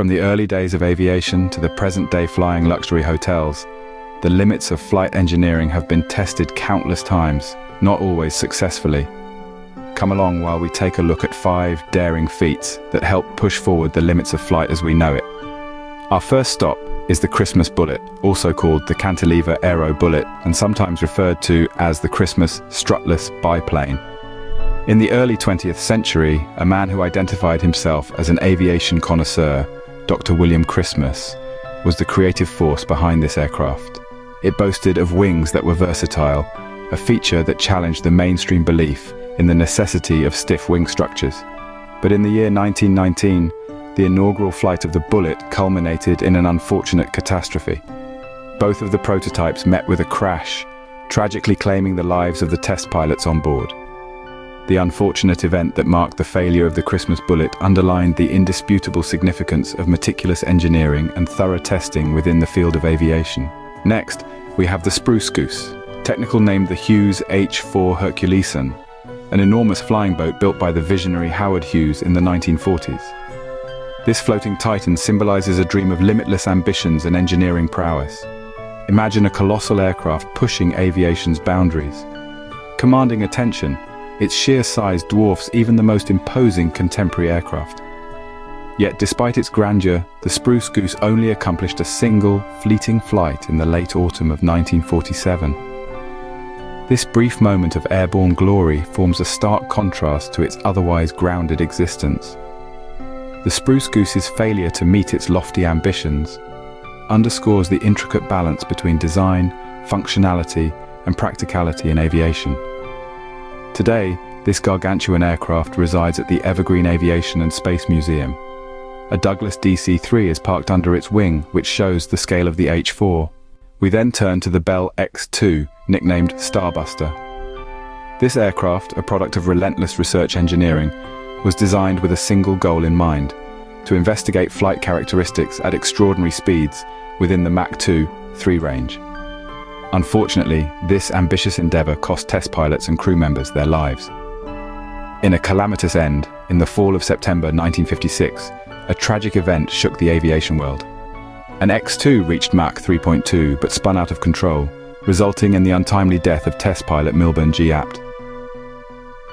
From the early days of aviation to the present-day flying luxury hotels, the limits of flight engineering have been tested countless times, not always successfully. Come along while we take a look at five daring feats that help push forward the limits of flight as we know it. Our first stop is the Christmas Bullet, also called the Cantilever Aero Bullet and sometimes referred to as the Christmas Strutless Biplane. In the early 20th century, a man who identified himself as an aviation connoisseur, Dr. William Christmas, was the creative force behind this aircraft. It boasted of wings that were versatile, a feature that challenged the mainstream belief in the necessity of stiff wing structures. But in the year 1919, the inaugural flight of the Bullet culminated in an unfortunate catastrophe. Both of the prototypes met with a crash, tragically claiming the lives of the test pilots on board. The unfortunate event that marked the failure of the Christmas Bullet underlined the indisputable significance of meticulous engineering and thorough testing within the field of aviation. Next, we have the Spruce Goose, technical named the Hughes H-4 Herculeson, an enormous flying boat built by the visionary Howard Hughes in the 1940s. This floating titan symbolizes a dream of limitless ambitions and engineering prowess. Imagine a colossal aircraft pushing aviation's boundaries. Commanding attention, its sheer size dwarfs even the most imposing contemporary aircraft. Yet despite its grandeur, the Spruce Goose only accomplished a single, fleeting flight in the late autumn of 1947. This brief moment of airborne glory forms a stark contrast to its otherwise grounded existence. The Spruce Goose's failure to meet its lofty ambitions underscores the intricate balance between design, functionality, and practicality in aviation. Today, this gargantuan aircraft resides at the Evergreen Aviation and Space Museum. A Douglas DC-3 is parked under its wing, which shows the scale of the H-4. We then turn to the Bell X-2, nicknamed Starbuster. This aircraft, a product of relentless research engineering, was designed with a single goal in mind, to investigate flight characteristics at extraordinary speeds within the Mach 2 3 range. Unfortunately, this ambitious endeavour cost test pilots and crew members their lives. In a calamitous end, in the fall of September 1956, a tragic event shook the aviation world. An X-2 reached Mach 3.2 but spun out of control, resulting in the untimely death of test pilot Milburn G. Apt.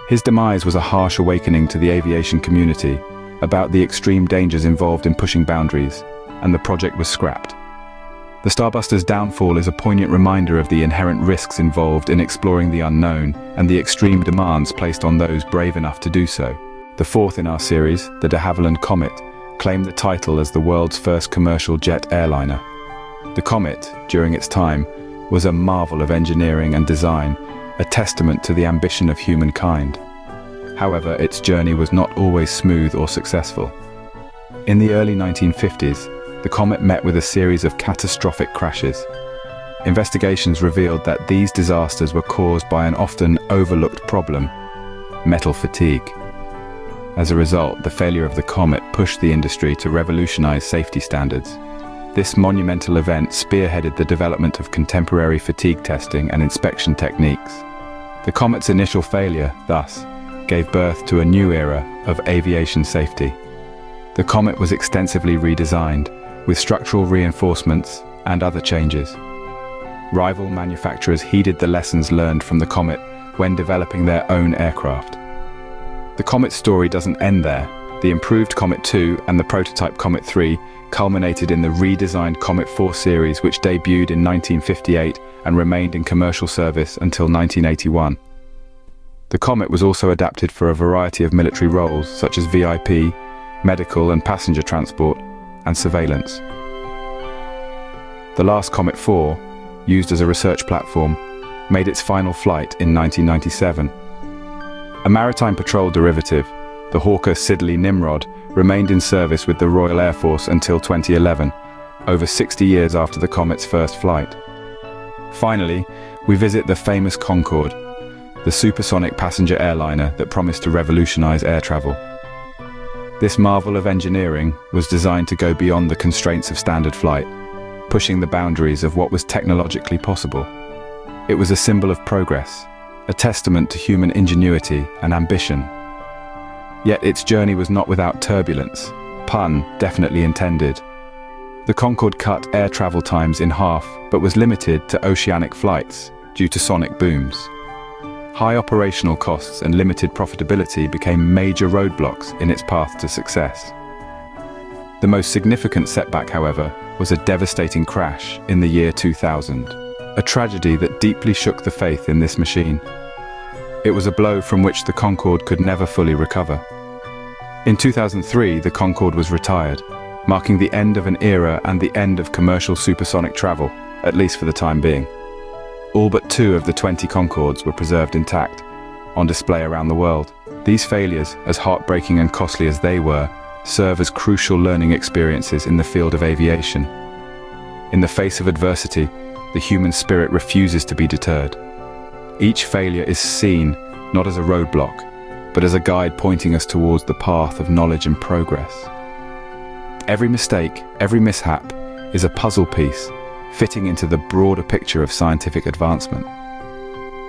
His demise was a harsh awakening to the aviation community about the extreme dangers involved in pushing boundaries, and the project was scrapped. The Starbuster's downfall is a poignant reminder of the inherent risks involved in exploring the unknown and the extreme demands placed on those brave enough to do so. The fourth in our series, the de Havilland Comet, claimed the title as the world's first commercial jet airliner. The Comet, during its time, was a marvel of engineering and design a testament to the ambition of humankind. However, its journey was not always smooth or successful. In the early 1950s, the comet met with a series of catastrophic crashes. Investigations revealed that these disasters were caused by an often overlooked problem, metal fatigue. As a result, the failure of the comet pushed the industry to revolutionize safety standards. This monumental event spearheaded the development of contemporary fatigue testing and inspection techniques. The comet's initial failure, thus, gave birth to a new era of aviation safety. The comet was extensively redesigned, with structural reinforcements and other changes. Rival manufacturers heeded the lessons learned from the comet when developing their own aircraft. The Comet story doesn't end there. The improved Comet 2 and the prototype Comet 3 culminated in the redesigned Comet 4 series which debuted in 1958 and remained in commercial service until 1981. The Comet was also adapted for a variety of military roles such as VIP, medical and passenger transport, and surveillance. The last Comet 4, used as a research platform, made its final flight in 1997. A maritime patrol derivative, the Hawker Siddeley Nimrod, remained in service with the Royal Air Force until 2011, over 60 years after the Comet's first flight. Finally, we visit the famous Concorde, the supersonic passenger airliner that promised to revolutionize air travel. This marvel of engineering was designed to go beyond the constraints of standard flight, pushing the boundaries of what was technologically possible. It was a symbol of progress, a testament to human ingenuity and ambition Yet its journey was not without turbulence. pun definitely intended. The Concorde cut air travel times in half, but was limited to oceanic flights due to sonic booms. High operational costs and limited profitability became major roadblocks in its path to success. The most significant setback, however, was a devastating crash in the year 2000, a tragedy that deeply shook the faith in this machine. It was a blow from which the Concorde could never fully recover. In 2003, the Concorde was retired, marking the end of an era and the end of commercial supersonic travel, at least for the time being. All but two of the 20 Concordes were preserved intact, on display around the world. These failures, as heartbreaking and costly as they were, serve as crucial learning experiences in the field of aviation. In the face of adversity, the human spirit refuses to be deterred. Each failure is seen not as a roadblock, but as a guide pointing us towards the path of knowledge and progress. Every mistake, every mishap, is a puzzle piece, fitting into the broader picture of scientific advancement.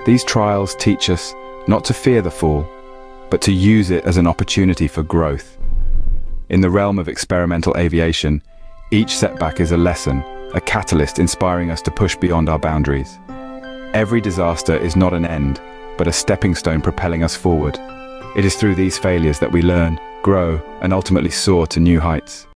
These trials teach us not to fear the fall, but to use it as an opportunity for growth. In the realm of experimental aviation, each setback is a lesson, a catalyst inspiring us to push beyond our boundaries. Every disaster is not an end, but a stepping stone propelling us forward. It is through these failures that we learn, grow, and ultimately soar to new heights.